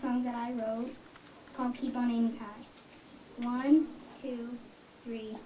song that I wrote called Keep on Aiming High. One, two, three,